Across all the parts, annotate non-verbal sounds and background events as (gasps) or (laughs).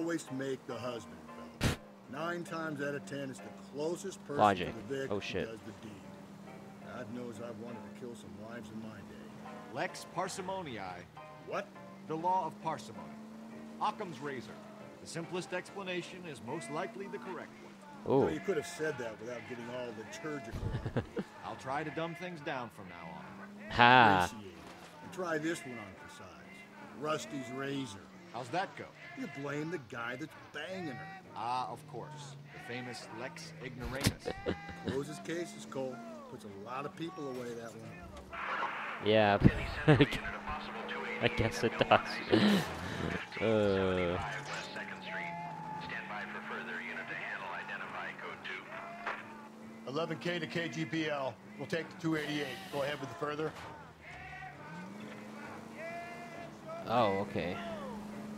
always make the husband, fella. Nine times out of ten, it's the closest person Logic. to the victim Oh, shit. does the deed. God knows I've wanted to kill some wives in my day. Lex parsimonii, What? the law of parsimony. Occam's razor. The simplest explanation is most likely the correct one. Oh, you could have said that without getting all liturgical. (laughs) I'll try to dumb things down from now on. ha. Appreciate it. And try this one on for size. Rusty's razor. How's that go? You blame the guy that's banging her. Ah, of course. The famous Lex ignoramus. Closes cases, Cole. Puts a lot of people away that one. Yeah, (laughs) I guess it does. (laughs) uh, 11K to KGPL. We'll take the 288. Go ahead with the further. oh, okay.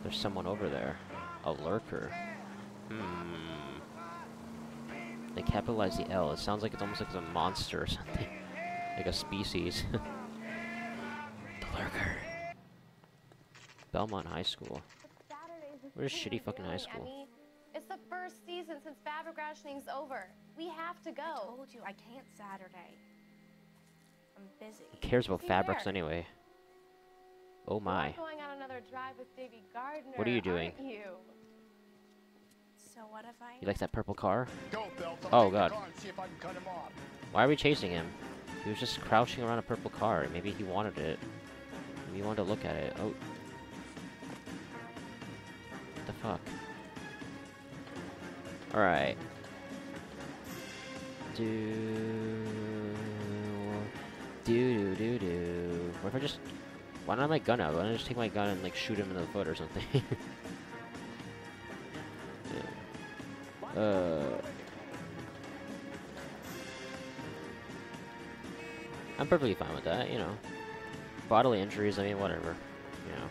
There's someone over there. A lurker. Hmm. They capitalize the L. It sounds like it's almost like it's a monster or something. (laughs) Like a species. (laughs) the lurker. Belmont High School. What a shitty fucking high school. Emmy. It's the first season since Fabric rationing's over. We have to go. I go. told you I can't Saturday. I'm busy. Who cares about See fabrics where? anyway? Oh You're my. going on another drive with Davy Gardner. What are you doing? aren't you? So what if I? You like that purple car? Go, Phelps. Oh, I'll take the God. car see if I can cut him off. Why are we chasing him? He was just crouching around a purple car. Maybe he wanted it. Maybe he wanted to look at it. Oh. What the fuck? Alright. Do. Do do do do. What if I just. Why not my gun out? Why don't I just take my gun and like shoot him in the foot or something? (laughs) Yeah. Uh. I'm perfectly fine with that, you know. Bodily injuries, I mean, whatever. You know.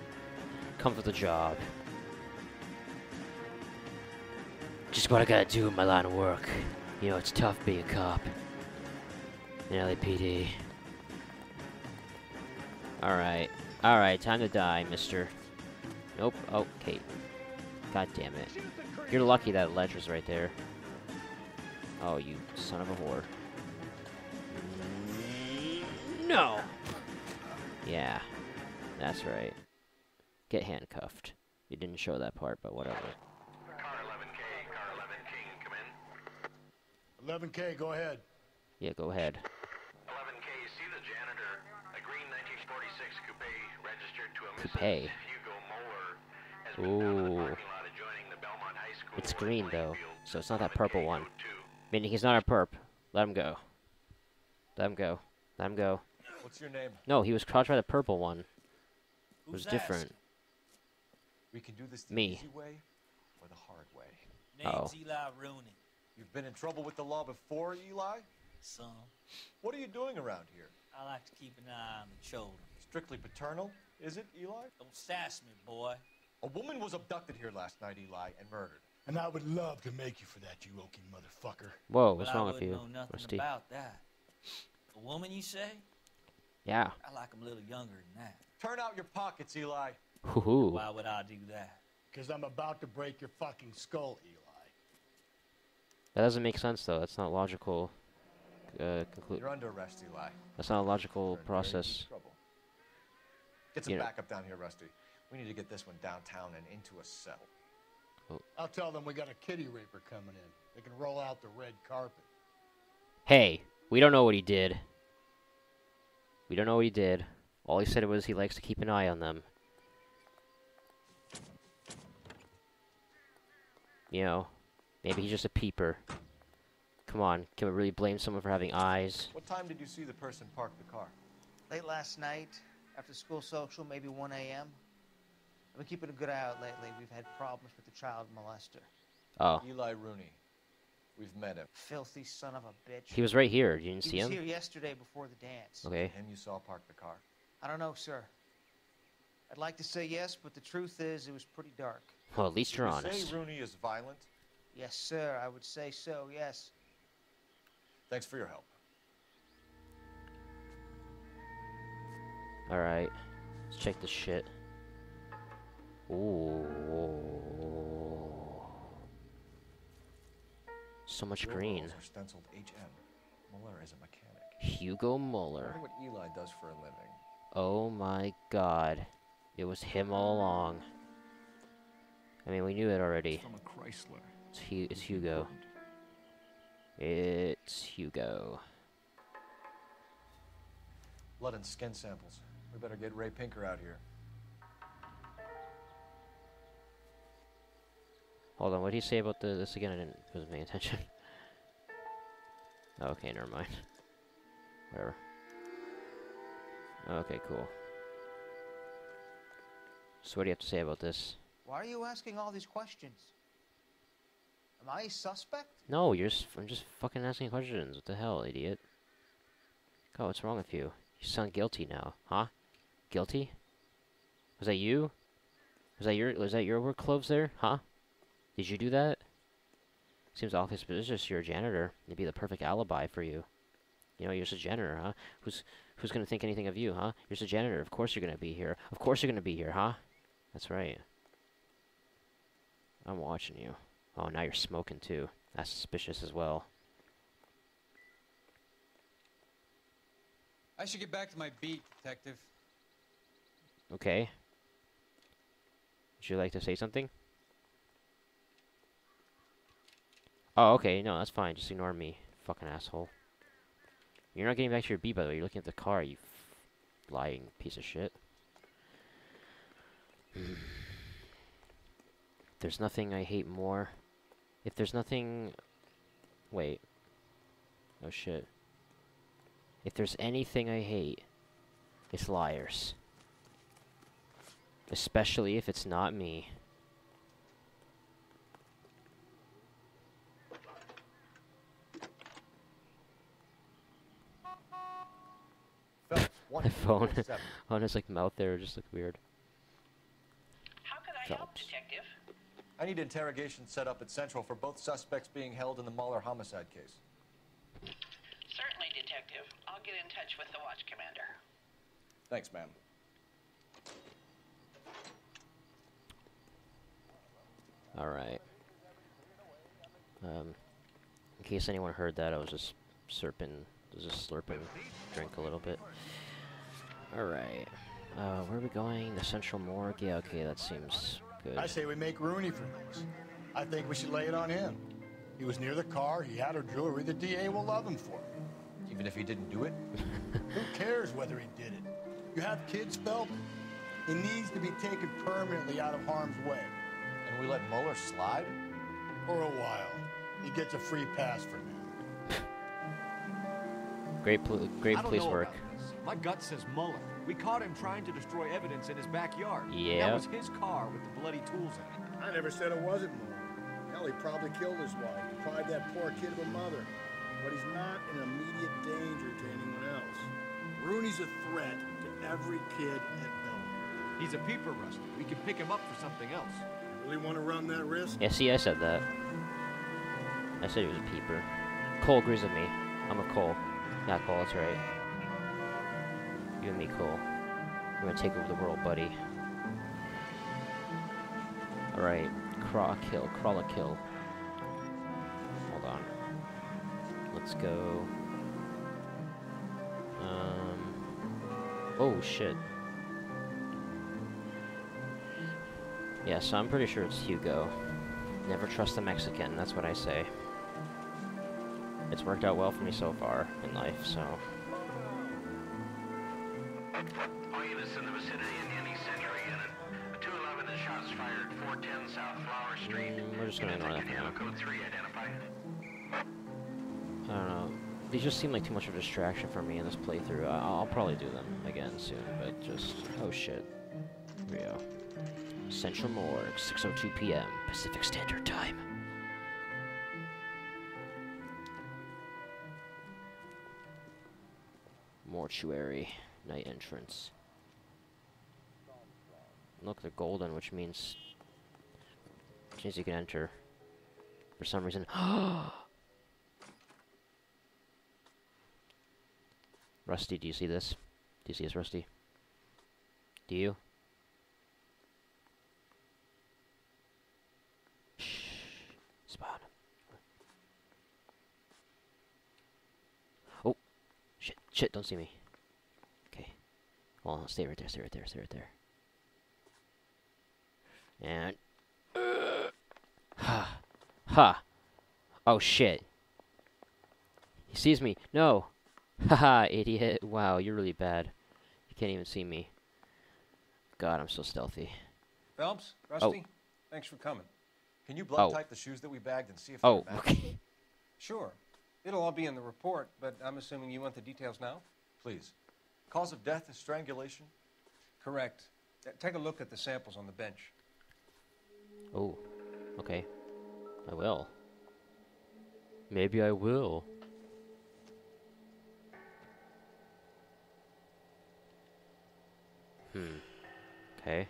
Comes with the job. Just what I gotta do in my line of work. You know, it's tough being a cop. In LAPD. Alright. Alright, time to die, mister. Nope. Okay. God damn it. You're lucky that ledge was right there. Oh, you son of a whore. No! Yeah. That's right. Get handcuffed. You didn't show that part, but whatever. Car 11K, car 11K, come in. 11K, go ahead. Yeah, go ahead. Coupe. Hugo Moller has been found in the Ooh. parking lot adjoining the Belmont High School. It's green, though, so it's not that purple one. Meaning he's not a perp. Let him go. Let him go. Let him go. What's your name? No, he was crouched by the purple one. It was Who's different. We can do this the Me. easy way or the hard way. Oh. Name's Eli Rooney. You've been in trouble with the law before, Eli? Son, What are you doing around here? I like to keep an eye on the children. Strictly paternal, is it, Eli? Don't sass me, boy. A woman was abducted here last night, Eli, and murdered. And I would love to make you for that, you oaking motherfucker. Whoa, what's I wrong with wouldn't you, know nothing Rusty? about that. A woman, you say? Yeah. I like 'em a little younger than that. Turn out your pockets, Eli. Hoo-hoo. Why would I do that? Because I'm about to break your fucking skull, Eli. That doesn't make sense, though. That's not logical. Uh, conclude. You're under arrest, Eli. That's not a You're logical in very deep process. trouble. Get some You know- backup down here, Rusty. We need to get this one downtown and into a cell. Oh. I'll tell them we got a kitty raper coming in. They can roll out the red carpet. Hey, we don't know what he did. We don't know what he did. All he said was he likes to keep an eye on them. You know, maybe he's just a peeper. Come on, can we really blame someone for having eyes? What time did you see the person park the car? Late last night, after school social, maybe 1 a.m. I've been keeping a good eye out lately. We've had problems with the child molester. Oh, Eli Rooney. We've met him. Filthy son of a bitch. he was right here. You didn't He see was him? here yesterday before the dance. Okay. And you saw park the car. I don't know, sir. I'd like to say yes, but the truth is it was pretty dark. Well, at least you're you honest. say Rooney is violent? Yes, sir. I would say so, yes. Thanks for your help. Alright. Let's check this shit. Ooh. So much green. stenciled HM. Moller is a mechanic. Hugo Moller. what Eli does for a living. Oh my god. It was him all along. I mean, we knew it already. From a Chrysler. It's, Hu- it's Hugo. It's Hugo. Blood and skin samples. We better get Ray Pinker out here. Hold on, what did he say about the, this again? I didn't wasn't paying attention. (laughs) okay, never mind. Whatever. Okay, cool. So what do you have to say about this? Why are you asking all these questions? Am I a suspect? No, you're just I'm just fucking asking questions. What the hell, idiot? God, what's wrong with you? You sound guilty now, huh? Guilty? Was that you? Was that your was that your work clothes there, huh? Did you do that? Seems it's just you're a janitor. It'd be the perfect alibi for you. You know, you're just a janitor, huh? Who's who's gonna think anything of you, huh? You're just a janitor. Of course you're gonna be here. Of course you're gonna be here, huh? That's right. I'm watching you. Oh, now you're smoking too. That's suspicious as well. I should get back to my beat, detective. Okay. Would you like to say something? Oh, okay. No, that's fine. Just ignore me, fucking asshole. You're not getting back to your beat, by the way. You're looking at the car, you lying piece of shit. (sighs) there's nothing I hate more. If there's nothing... Wait. Oh, shit. If there's anything I hate, it's liars. Especially if it's not me. Phelps, My (laughs) phone, on his (laughs) like mouth there just looked weird. How can I help, Detective? I need interrogation set up at Central for both suspects being held in the Moller homicide case. Certainly, Detective. I'll get in touch with the watch commander. Thanks, ma'am. Alright. Um, in case anyone heard that, I was just slurping, was just slurping drink a little bit. Alright. Uh, where are we going? The Central Morgue? Yeah, okay, that seems good. I say we make Rooney for this. I think we should lay it on him. He was near the car, he had her jewelry, the DA will love him for it. Even if he didn't do it? (laughs) Who cares whether he did it? You have kids, Phelps? He needs to be taken permanently out of harm's way. And we let Moller slide? For a while. He gets a free pass for now. Great, pol great police work. My gut says Moller. We caught him trying to destroy evidence in his backyard. Yeah. That was his car with the bloody tools in it. I never said it wasn't more. Hell, he probably killed his wife, deprived that poor kid of a mother. But he's not in immediate danger to anyone else. Rooney's a threat to every kid at Belmont. He's a peeper, Rusty. We can pick him up for something else. Really want to run that risk? Yeah, see, I said that. I said he was a peeper. Cole agrees with me. I'm a Cole. Yeah, Cole, that's right. You and me, Cole. We're gonna take over the world, buddy. Alright, crawl kill, crawl kill. Hold on. Let's go. Um. Oh shit. Yeah, so I'm pretty sure it's Hugo. Never trust a Mexican, that's what I say. It's worked out well for me so far in life, so. All units in the vicinity in any central unit. 211 is shots fired, 410 South Flower Street. Mm, we're just gonna ignore that for now. Code 3 identified. I don't know. These just seem like too much of a distraction for me in this playthrough. I I'll probably do them again soon, but just... Oh shit. Here we go. Central Morgue, 6.02 p.m. Pacific Standard Time. Mortuary. Night entrance. Look, they're golden, which means... Which means you can enter. For some reason... (gasps) Rusty, do you see this? Do you see this, Rusty? Do you? Shh. Spawn. Shit, don't see me. Okay. Hold on, stay right there, stay right there, stay right there. And... (sighs) Ha. ha. Oh, shit. He sees me. No. (laughs) Haha, idiot. Wow, you're really bad. You can't even see me. God, I'm so stealthy. Phelps, oh. Rusty, thanks for coming. Can you blood Oh. type the shoes that we bagged and see if Oh, they're matched? okay. (laughs) Sure. It'll all be in the report, but I'm assuming you want the details now? Please. Cause of death is strangulation? Correct. Take a look at the samples on the bench. Oh, okay. I will. Maybe I will. Hmm. Okay.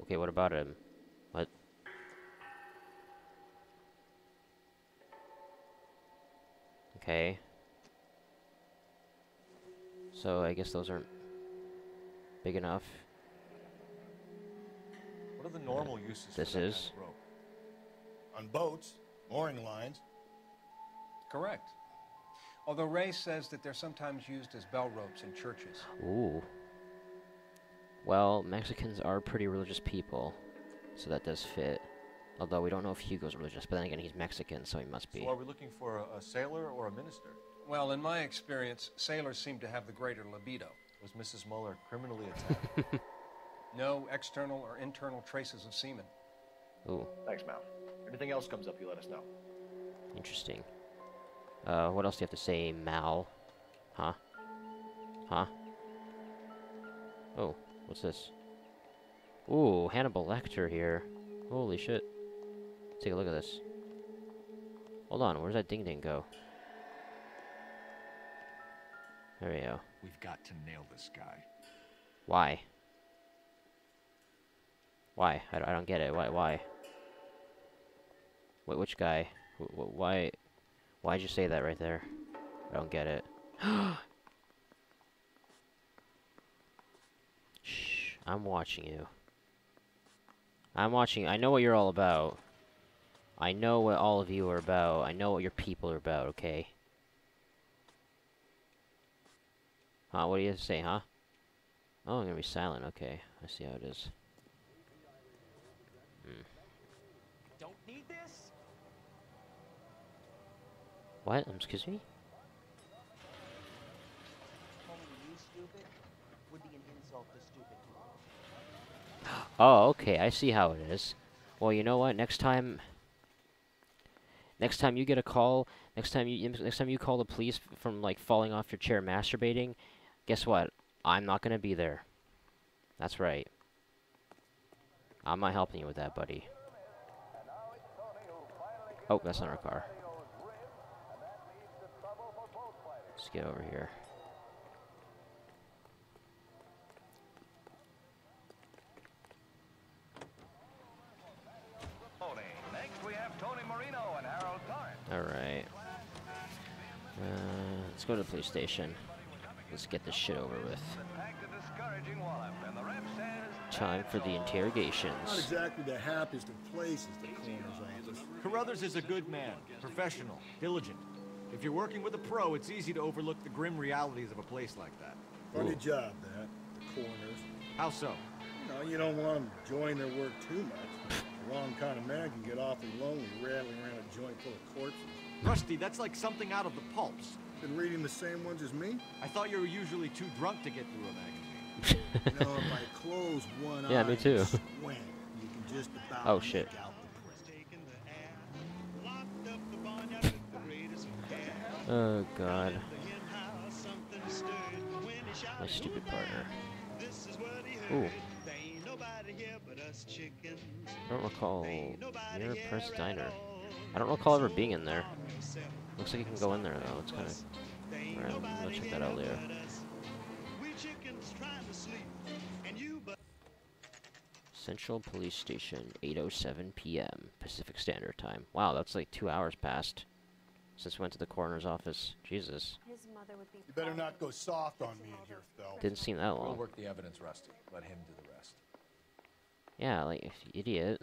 Okay, what about him? Okay. So I guess those aren't big enough. What are the normal uses for This kind is. of rope? On boats, mooring lines. Correct. Although Ray says that they're sometimes used as bell ropes in churches. Ooh. Well, Mexicans are pretty religious people, so that does fit. Although we don't know if Hugo's religious, but then again, he's Mexican, so he must be. So are we looking for a, a sailor or a minister? Well, in my experience, sailors seem to have the greater libido. Was Mrs. Moller criminally attacked? (laughs) No external or internal traces of semen. Ooh, Thanks, Mal. Anything else comes up, you let us know. interesting. Uh, what else do you have to say, Mal? Huh? Huh? Oh, what's this? Ooh, Hannibal Lecter here. Holy shit. Take a look at this. Hold on, where's that ding ding go? There we go. We've got to nail this guy. Why? Why? I, don't- I don't get it. Why? Why? Wait, which guy? Wh- why? Why'd you say that right there? I don't get it. (gasps) Shh. I'm watching you. I'm watching. I know what you're all about. I know what all of you are about. I know what your people are about, okay? Huh, what do you say, huh? Oh, I'm gonna be silent. Okay, I see how it is. Hmm. Don't need this? What? Um, excuse me? Calling you stupid would be an insult to stupid. Oh, okay. I see how it is. Well, you know what? Next time, next time you get a call, next time you next time you call the police from like falling off your chair masturbating, guess what? I'm not gonna be there. That's right. I'm not helping you with that, buddy. Oh, that's not our car. Let's get over here. Alright. Uh, let's go to the police station. Let's get this shit over with. Time for the Not interrogations. exactly the happiest of places, the coroner's office. Carruthers is a good man, professional, diligent. If you're working with a pro, it's easy to overlook the grim realities of a place like that. Funny job, that. The coroner's. How so? You know, you don't want them enjoying their work too much. The wrong kind of man can get awfully lonely rattling around a joint full of corpses. Rusty, that's like something out of the pulps. Been reading the same ones as me? I thought you were usually too drunk to get through a magazine. (laughs) You know, if I close one Yeah, eye me too. squint, you can just about Oh, shit. Oh god. My stupid partner. Ooh. I don't recall near Press Diner. I don't recall ever being in there. Looks like you can go in there though. It's kind of. Alright, I'm gonna check that out later. Central Police Station, 8:07 p.m. Pacific Standard Time. Wow, that's like two hours past since we went to the coroner's office. Jesus, His mother would be. You better not go soft on me in here, Phil. didn't seem that long. We'll long. work the evidence, Rusty. Let him do the rest. Yeah, like idiot.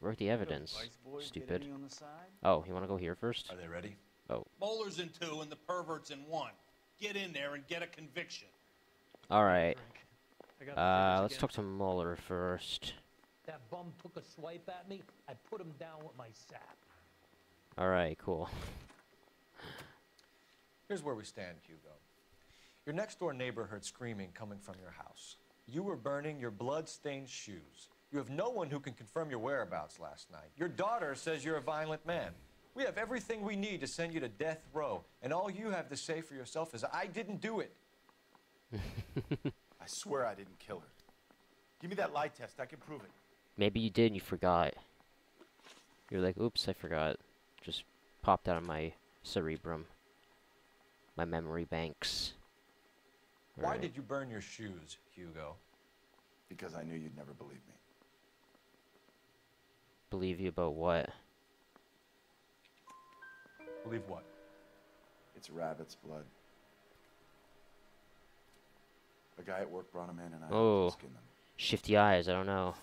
Where's the evidence? Vice boys get Stupid. on the side? Oh, you want to go here first? Are they ready? Oh, Moller's in two and the pervert's in one. Get in there and get a conviction. all right. Uh, let's again. talk to Moller first. That bum took a swipe at me. I put him down with my sap. All right, cool. Here's where we stand, Hugo. Your next door neighbor heard screaming coming from your house. You were burning your blood-stained shoes. You have no one who can confirm your whereabouts last night. Your daughter says you're a violent man. We have everything we need to send you to death row, and all you have to say for yourself is, I didn't do it. (laughs) I swear I didn't kill her. Give me that lie test. I can prove it. Maybe you did and you forgot. You're like, oops, I forgot. Just popped out of my cerebrum. My memory banks. Why Alright. did you burn your shoes, Hugo? Because I knew you'd never believe me. Believe you about what? Believe what? It's rabbit's blood. A guy at work brought him in, and I Oh. had to oh. skin them. Shifty eyes, I don't know.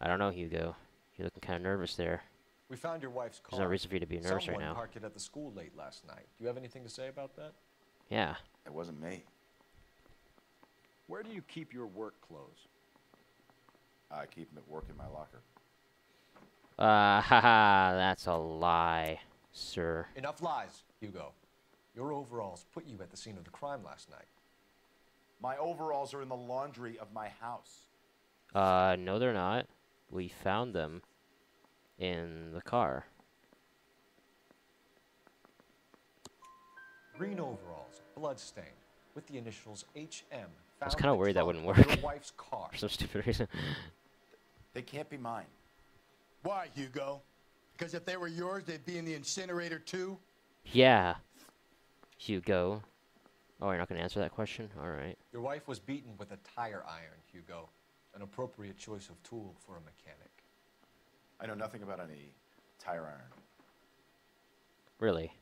I don't know, Hugo. You're looking kind of nervous there. We found your wife's car. There's no reason for you to be nervous right Someone now. parked it at the school late last night. Do you have anything to say about that? Yeah. It wasn't me. Where do you keep your work clothes? I keep them at work in my locker. Uh, haha, (laughs) that's a lie, sir. Enough lies, Hugo. Your overalls put you at the scene of the crime last night. My overalls are in the laundry of my house. Uh, no, they're not. We found them in the car. Green overalls, bloodstained, with the initials HM. I was kind of worried that wouldn't work. Your wife's car. (laughs) For some stupid reason. They can't be mine. Why, Hugo? Because if they were yours, they'd be in the incinerator too? yeah. Hugo. Oh, you're not going to answer that question? Alright. Your wife was beaten with a tire iron, Hugo. An appropriate choice of tool for a mechanic. I know nothing about any tire iron. Really?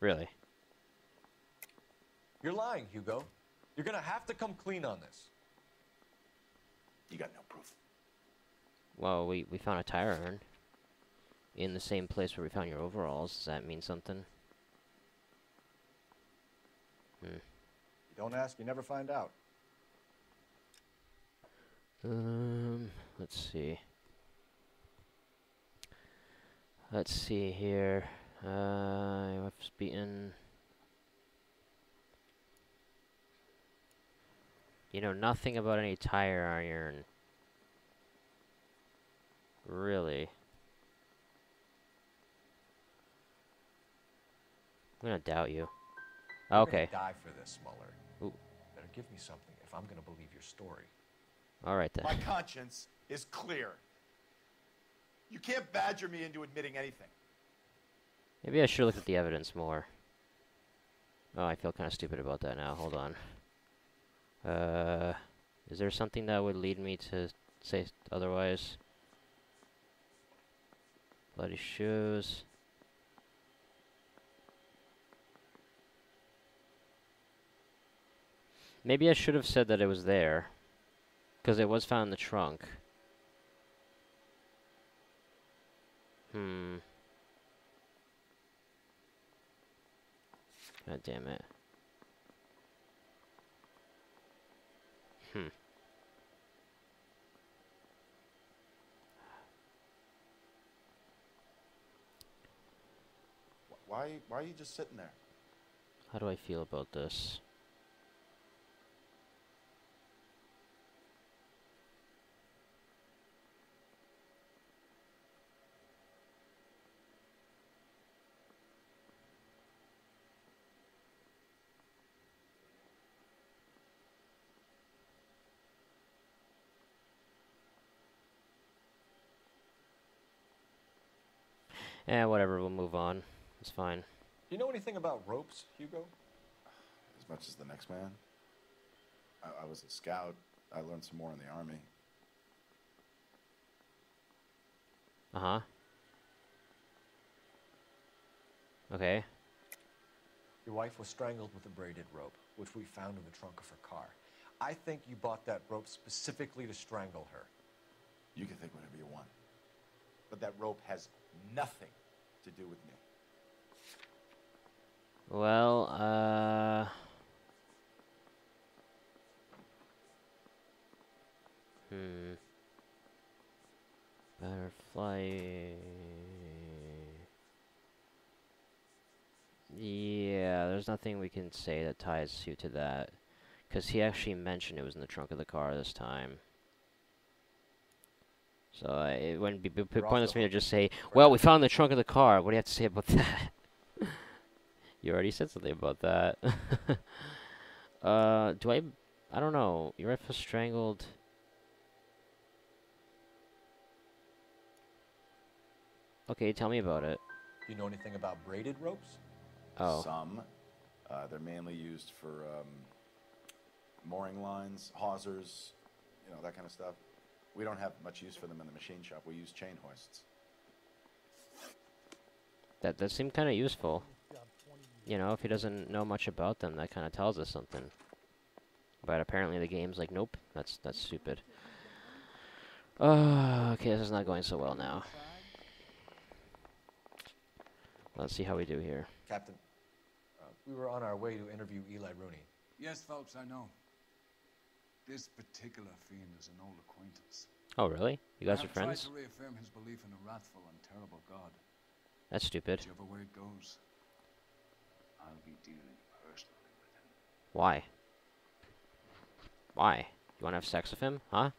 Really? You're lying, Hugo. You're gonna have to come clean on this. You got no proof. Well, we, we found a tire iron. In the same place where we found your overalls. Does that mean something? Hmm. You don't ask, you never find out. Um, let's see. Let's see here. Uh, I've beaten. You know nothing about any tire iron. Really? I'm gonna doubt you. You're Okay. Gonna die for this, Moller. Ooh. Better give me something if I'm gonna believe your story. Alright then. My conscience is clear. You can't badger me into admitting anything. Maybe I should look at the evidence more. Oh, I feel kind of stupid about that now. Hold on. Uh, is there something that would lead me to say otherwise? Bloody shoes. Maybe I should have said that it was there. Because it was found in the trunk. Hmm. God damn it. Hmm. Wh- Why, why are you just sitting there? How do I feel about this? Eh, whatever, we'll move on. It's fine. Do you know anything about ropes, Hugo? As much as the next man. I, I was a scout. I learned some more in the army. Uh huh. Okay. Your wife was strangled with a braided rope, which we found in the trunk of her car. I think you bought that rope specifically to strangle her. You can think whatever you want. But that rope has nothing to do with me. Well, uh... Hmm. Butterfly... Yeah, there's nothing we can say that ties you to that. Because he actually mentioned it was in the trunk of the car this time. So uh, it wouldn't be, be be You're off pointless for me to just say, well, we found the trunk of the car. What do you have to say about (laughs) that? You already said something about that. (laughs) uh, do I... I don't know. Your wife was strangled... Okay, tell me about it. Do you know anything about braided ropes? Oh. Some. Uh, they're mainly used for um, mooring lines, hawsers, you know, that kind of stuff. We don't have much use for them in the machine shop. We use chain hoists. That that seemed kind of useful. You know, if he doesn't know much about them, that kind of tells us something. But apparently the game's like, nope, that's that's stupid. Uh, (sighs) okay, this is not going so well now. Let's see how we do here. Captain, uh, we were on our way to interview Eli Rooney. Yes, folks, I know. This particular fiend is an old acquaintance. Oh, really? You guys I are have tried friends? to reaffirm his belief in a wrathful and terrible God. That's stupid. Whichever way it goes, I'll be dealing personally with him. Why? Why? You want to have sex with him, huh?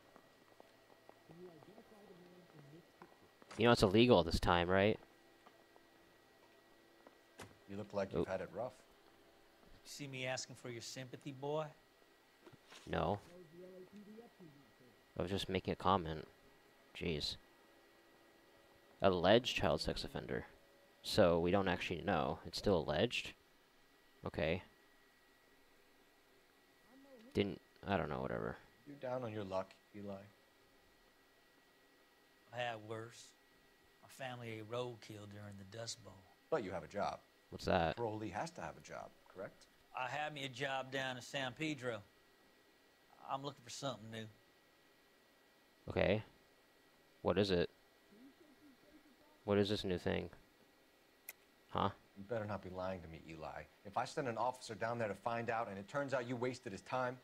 You know it's illegal this time, right? You look like you've oh. had it rough. You See me asking for your sympathy, boy? No. I was just making a comment. Jeez. Alleged child sex offender. So we don't actually know. It's still alleged? Okay. Didn't... I don't know, whatever. You're down on your luck, Eli? I had worse. My family ate roadkill during the Dust Bowl. But you have a job. What's that? Parolee has to have a job, correct? I had me a job down in San Pedro. I'm looking for something new. Okay. What is it? What is this new thing? Huh? You better not be lying to me, Eli. If I send an officer down there to find out and it turns out you wasted his time,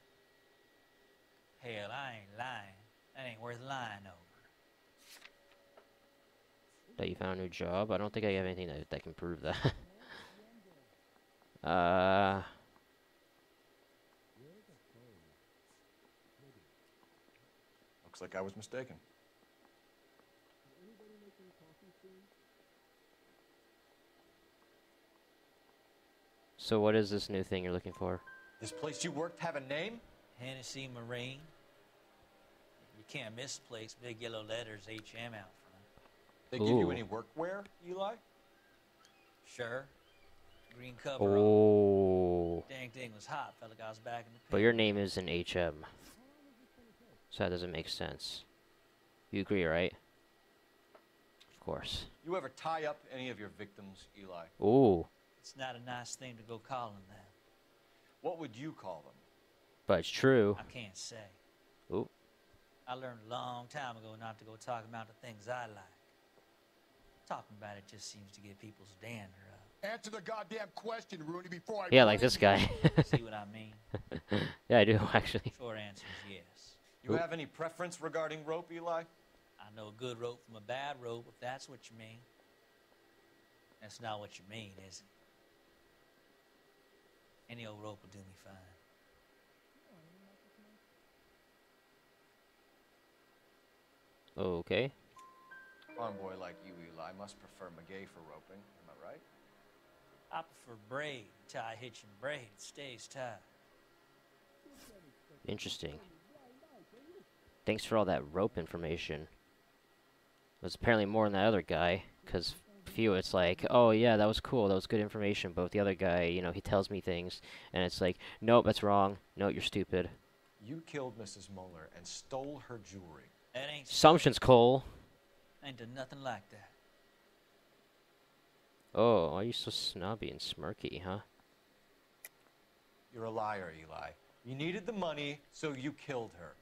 Hell, I ain't lying. That ain't worth lying over. That you found a new job? I don't think I have anything that, that can prove that. (laughs) uh... looks like I was mistaken. So what is this new thing you're looking for? This place you worked have a name? Hennessy Marine. You can't miss place. Big yellow letters, HM out front. They give you Ooh. any workwear, Eli? Sure. Green cover. Oh. Dang thing was hot. Felt like I was back in the But your name is in HM. So that doesn't make sense. You agree, right? Of course. You ever tie up any of your victims, Eli? Ooh. It's not a nice thing to go calling them. What would you call them? But it's true. I can't say. Ooh. I learned a long time ago not to go talking about the things I like. Talking about it just seems to get people's dander up. Answer the goddamn question, Rooney, before I. Yeah, like this guy. (laughs) See what I mean? (laughs) yeah, I do, actually. Short answer is yes. You have any preference regarding rope, Eli? I know a good rope from a bad rope, if that's what you mean. That's not what you mean, is it? Any old rope will do me fine. Okay. Farm boy like you, Eli, must prefer maguey for roping. Am I right? I prefer braid, tie, hitch, and braid. It stays tied. Interesting. Thanks for all that rope information. There's apparently more than that other guy, because few it's like, oh yeah, that was cool, that was good information, but with the other guy, you know, he tells me things, and it's like, nope, that's wrong, no, you're stupid. You killed Mrs. Moller and stole her jewelry. That ain't Assumptions, Cole. ain't done nothing like that. Oh, are you so snobby and smirky, huh? You're a liar, Eli. You needed the money, so you killed her.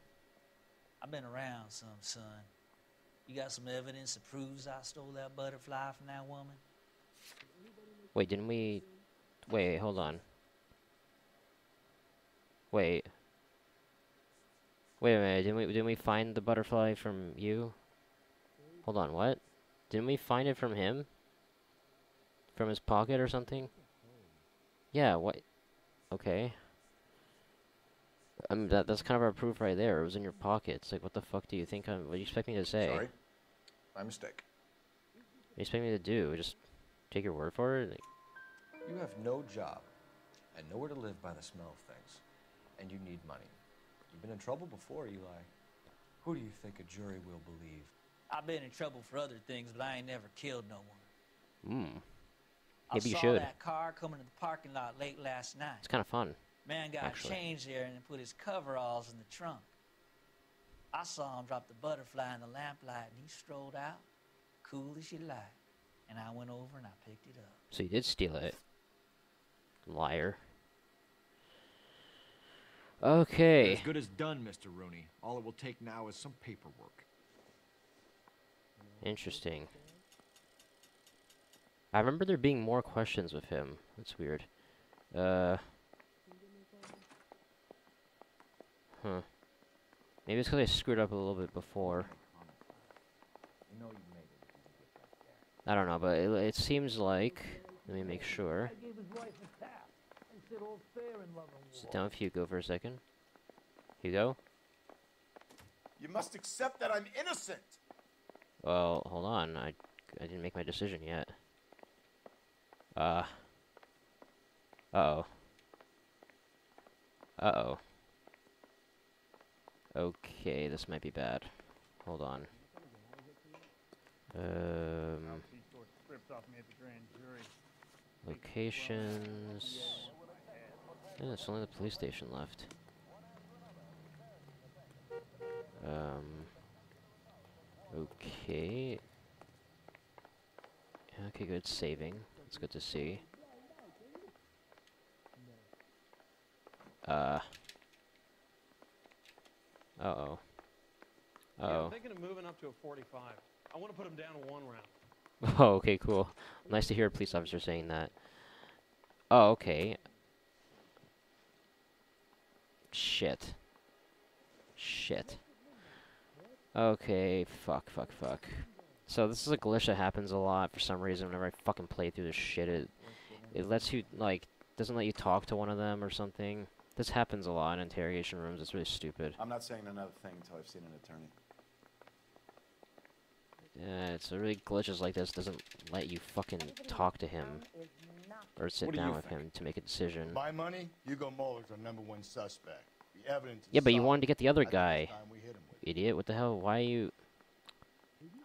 I've been around some, son. You got some evidence that proves I stole that butterfly from that woman? Wait, didn't we... Wait, hold on. Wait. Wait a minute, didn't we, didn't we find the butterfly from you? Hold on, what? Didn't we find it from him? From his pocket or something? Yeah, what? Okay. I mean, that, that's kind of our proof right there. It was in your pocket. It's like, what the fuck do you think I'm... What do you expect me to say? Sorry. My mistake. What do you expect me to do? Just take your word for it? Like, You have no job and nowhere to live by the smell of things, and you need money. You've been in trouble before, Eli. Who do you think a jury will believe? I've been in trouble for other things, but I ain't never killed no one. hmm. I Maybe you saw that car coming to the parking lot late last night. It's kind of fun. Man got actually. changed there and put his coveralls in the trunk. I saw him drop the butterfly in the lamplight and he strolled out, cool as you like. And I went over and I picked it up. So you did steal it. Liar. Okay. As good as done, Mr. Rooney. All it will take now is some paperwork. Interesting. I remember there being more questions with him. That's weird. Uh. Huh. Maybe it's because I screwed up a little bit before. You know you made it. I don't know, but it, it seems like. Let me make sure. I gave his wife a tap. I said all fair in love and Sit down with Hugo for a second. Hugo? You must accept that I'm innocent. Well, hold on. I, I didn't make my decision yet. Uh. Uh-oh. Uh-oh. Okay, this might be bad. Hold on. Um, locations. Yeah, it's only the police station left. Um. Okay. Okay, good. Saving. It's good to see. Uh. Uh oh. Uh Yeah, I'm oh. thinking of moving up to a 45. I want to put him down one round. (laughs) Oh, okay, cool. Nice to hear a police officer saying that. Oh, okay. Shit. Shit. Okay, fuck, fuck, fuck. So this is a glitch that happens a lot for some reason whenever I fucking play through this shit. It, it lets you, like, doesn't let you talk to one of them or something. This happens a lot in interrogation rooms. It's really stupid. I'm not saying another thing until I've seen an attorney. Yeah, it's really glitches like this doesn't let you fucking talk to him or sit What do down with think? him to make a decision. My money, Hugo Moller's our number one suspect. The evidence Yeah, but you wanted to get the other guy. it's time we hit him with Idiot, what the hell? Why you...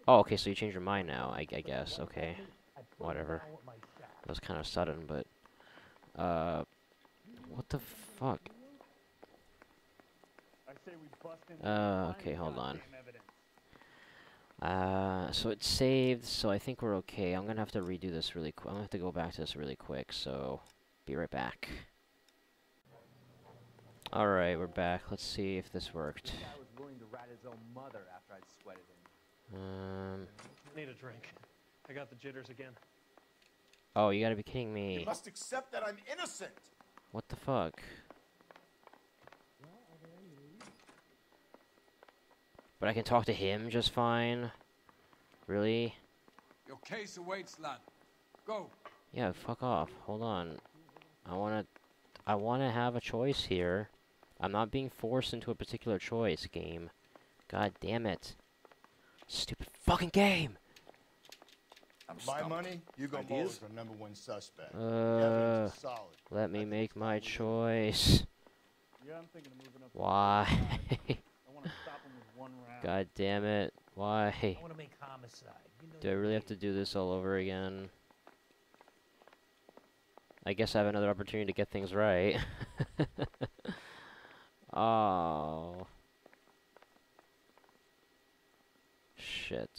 Oh, okay, so you changed your mind now, I, I guess. Okay. Whatever. That was kind of sudden, but... Uh... What the fuck? Uh, okay, hold on. Uh, so it's saved, so I think we're okay. I'm gonna have to redo this really quick. I'm gonna have to go back to this really quick, so... Be right back. Alright, we're back. Let's see if this worked. guy was willing to rat his own mother after I'd sweated him. Um... Need a drink. I got the jitters again. Oh, you gotta be kidding me. You must accept that I'm innocent. What the fuck? But I can talk to him just fine? Really? Your case awaits, lad. Go. Yeah, fuck off. Hold on. I wanna... I wanna have a choice here. I'm not being forced into a particular choice, game. God damn it. Stupid fucking game! My money, Hugo Ideas? Moller's our number one suspect. the Uh, evidence is solid. let me make my choice. Yeah, I'm thinking of moving up. Why? (laughs) 45. I want to stop him with one round. God damn it. Why? I want to make homicide. You know Do I really have to do this all over again? I guess I have another opportunity to get things right. (laughs) oh. Shit.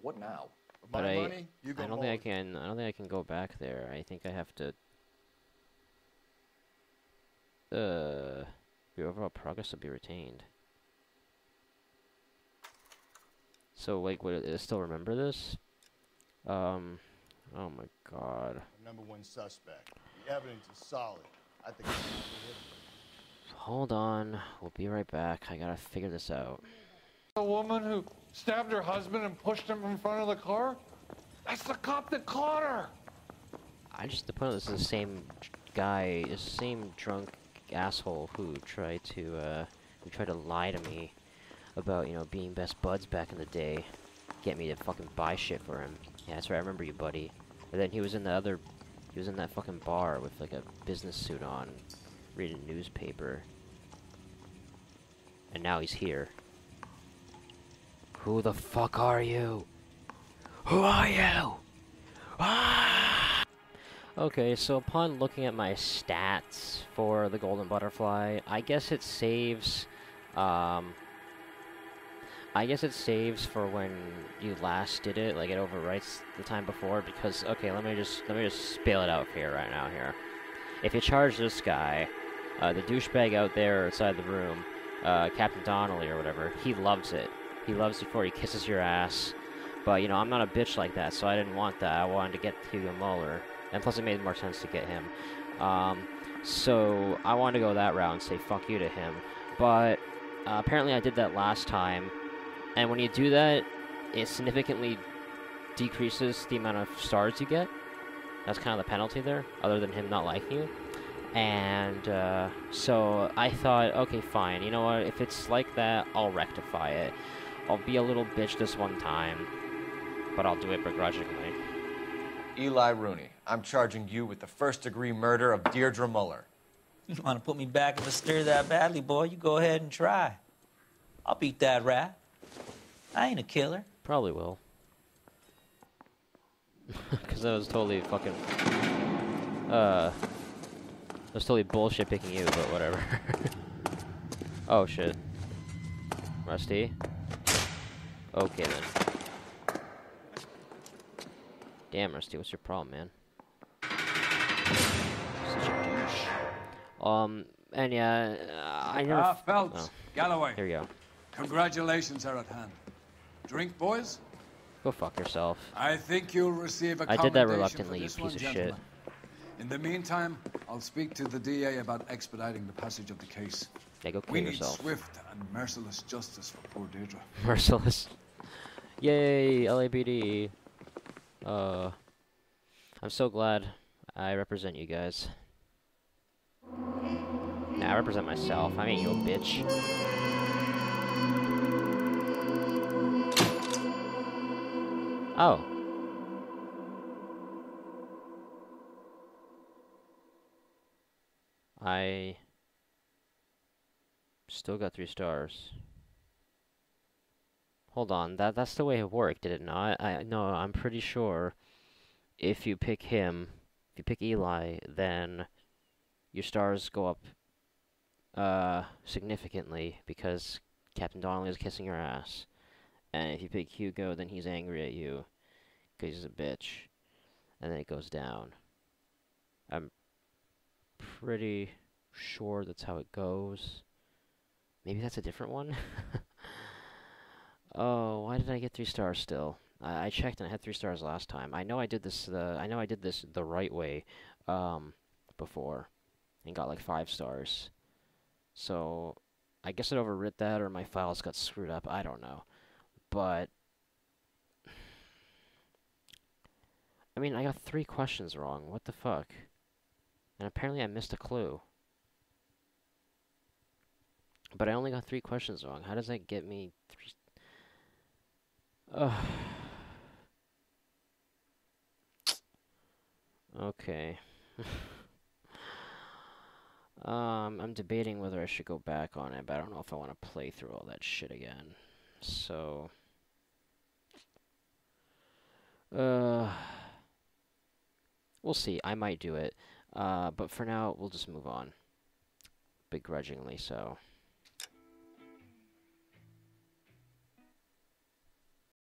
What now? But My I, money, Hugo I don't think I can. I don't think I can go back there. I think I have to. Uh, your overall progress will be retained. So, like, would it still remember this? Um, oh my god. Number one suspect. The evidence is solid. I think it's time to. Hold on. We'll be right back. I gotta figure this out. The woman who stabbed her husband and pushed him in front of the car? That's the cop that caught her! I just, the point of this is the same guy, is the same drunk asshole who tried to, uh, who tried to lie to me about, you know, being best buds back in the day. Get me to fucking buy shit for him. Yeah, that's right, I remember you, buddy. And then he was in the other, he was in that fucking bar with, like, a business suit on, reading a newspaper. And now he's here. Who the fuck are you? Who are you? Ah! Okay, so upon looking at my stats for the Golden Butterfly, I guess it saves, um, I guess it saves for when you last did it, like it overwrites the time before, because, okay, let me just, let me just spill it out here right now here. If you charge this guy, uh, the douchebag out there outside the room, uh, Captain Donnelly or whatever, he loves it. He loves it before he kisses your ass. But, you know, I'm not a bitch like that, so I didn't want that. I wanted to get Hugo Moller. And plus it made more sense to get him. Um, so I wanted to go that route and say fuck you to him. But uh, apparently I did that last time. And when you do that, it significantly decreases the amount of stars you get. That's kind of the penalty there, other than him not liking you. And uh, so I thought, okay, fine. You know what? If it's like that, I'll rectify it. I'll be a little bitch this one time, but I'll do it begrudgingly. Eli Rooney, I'm charging you with the first degree murder of Deirdre Moller. You want to put me back in the stir that badly, boy? You go ahead and try. I'll beat that rat. I ain't a killer. Probably will. (laughs) Because that was totally fucking... Uh... That was totally bullshit picking you, but whatever. (laughs) oh, shit. Rusty? Okay, then. Damn, Rusty, what's your problem, man? Um, and yeah, I never... Ah, f- Phelps, oh. Galloway. Here we go. Congratulations are at hand. Drink, boys? Go fuck yourself. I think you'll receive a I did that reluctantly, you piece one, of shit. gentlemen. In the meantime, I'll speak to the DA about expediting the passage of the case. Yeah, go kill we need swift and merciless justice for poor Deirdre. (laughs) Merciless. Yay, LAPD. Uh, I'm so glad I represent you guys. Nah, I represent myself. I ain't you a bitch. Oh. I still got three stars. Hold on, that that's the way it worked, did it not? I no, I'm pretty sure if you pick him, if you pick Eli, then your stars go up uh significantly because Captain Donnelly is kissing your ass. And if you pick Hugo, then he's angry at you because he's a bitch. And then it goes down. I'm pretty sure that's how it goes. Maybe that's a different one? (laughs) oh, why did I get three stars still? I, I checked and I had three stars last time. I know I did this the I know I did this the right way um before and got like five stars. So I guess it overwrit that or my files got screwed up. I don't know. But (sighs) I mean, I got three questions wrong. What the fuck? And apparently I missed a clue. But I only got three questions wrong. How does that get me three... Ugh. (sighs) Okay. (laughs) um, I'm debating whether I should go back on it, but I don't know if I want to play through all that shit again. So... Uh... We'll see. I might do it. Uh, but for now, we'll just move on. Begrudgingly so.